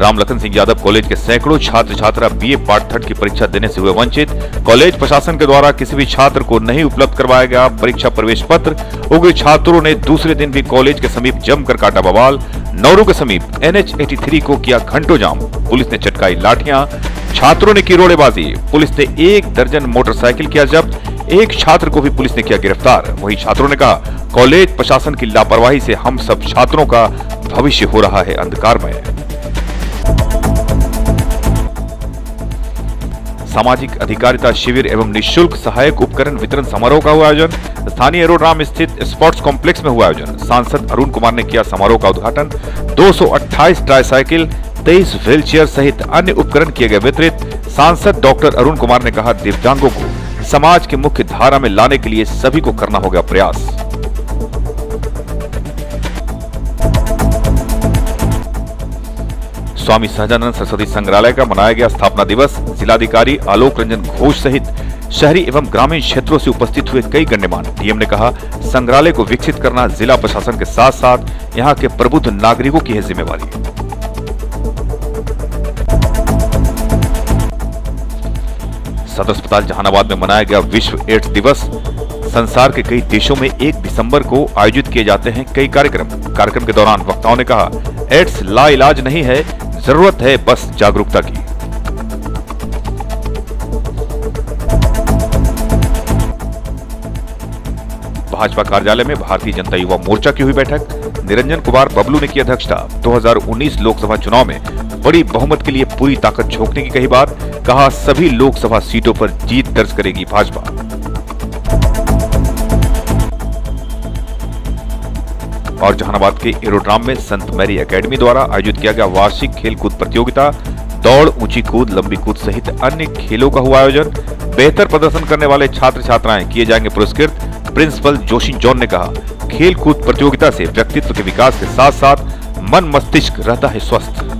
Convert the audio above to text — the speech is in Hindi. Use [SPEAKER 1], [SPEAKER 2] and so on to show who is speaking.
[SPEAKER 1] राम लखन सिंह यादव कॉलेज के सैकड़ों छात्र छात्रा बीए पार्ट थर्ड की परीक्षा देने से हुए वंचित। कॉलेज प्रशासन के द्वारा किसी भी छात्र को नहीं उपलब्ध करवाया गया। परीक्षा प्रवेश पत्र। उग्र छात्रों ने दूसरे दिन भी कॉलेज के समीप जमकर काटा बवाल। नौरू के समीप 83 को किया घंटों जाम। पुलिस ने चटकाई लाठियाँ। छात्रों ने की रोड़ेबाजी। पुलिस ने एक दर्जन मोटरसाइकिल किया जब्त। एक छात्र को भी पुलिस ने किया गिरफ़्तार। वहीं छात्रों ने कहा, कॉलेज प्रशासन की लापरवाही से हम सब छात्रों का भविष्य हो रहा है अंधकारमय। सामाजिक अधिकारिता शिविर एवं निशुल्क सहायक उपकरण वितरण समारोह का हुआ आयोजन। स्थानीय एरोड्राम स्थित स्पोर्ट्स कॉम्प्लेक्स में हुआ आयोजन। सांसद अरुण कुमार ने किया समारोह का उद्घाटन। 228 ट्राईसाइकिल 23 व्हील सहित अन्य उपकरण किए गए वितरित। सांसद डॉक्टर अरुण कुमार ने कहा, दिव्यांगों को समाज के मुख्य धारा में लाने के लिए सभी को करना होगा प्रयास। स्वामी सहजानंद सरस्वती संग्रहालय का मनाया गया स्थापना दिवस, जिलाधिकारी आलोक रंजन घोष सहित शहरी एवं ग्रामीण क्षेत्रों से उपस्थित हुए कई गण्यमान डीएम ने कहा, संग्रहालय को विकसित करना जिला प्रशासन के साथ साथ यहाँ के प्रबुद्ध नागरिकों की है जिम्मेवारी। सदर अस्पताल जहानाबाद में मनाया गया विश्व एड्स दिवस, संसार के कई देशों में एक दिसंबर को आयोजित किए जाते हैं कई कार्यक्रम। कार्यक्रम के दौरान वक्ताओं ने कहा, एड्स ला इलाज नहीं है ज़रूरत है बस जागरूकता की। भाजपा कार्यालय में भारतीय जनता युवा मोर्चा की हुई बैठक। निरंजन कुमार बबलू ने की अध्यक्षता। 2019 लोकसभा चुनाव में बड़ी बहुमत के लिए पूरी ताकत झोंकने की कही बात। कहा, सभी लोकसभा सीटों पर जीत दर्ज करेगी भाजपा। और जहानाबाद के एरोड्राम में संत मैरी एकेडमी द्वारा आयोजित किया गया वार्षिक खेल कूद प्रतियोगिता, दौड़, ऊँची कूद, लंबी कूद सहित अन्य खेलों का हुआ आयोजन। बेहतर प्रदर्शन करने वाले छात्र छात्राएँ किए जाएँगे पुरस्कृत, प्रिंसिपल जोशी जॉन ने कहा। खेल कूद प्रतियोगिता से व्यक्तित्व के विकास के साथ साथ मन मस्तिष्क रहता है स्वस्थ।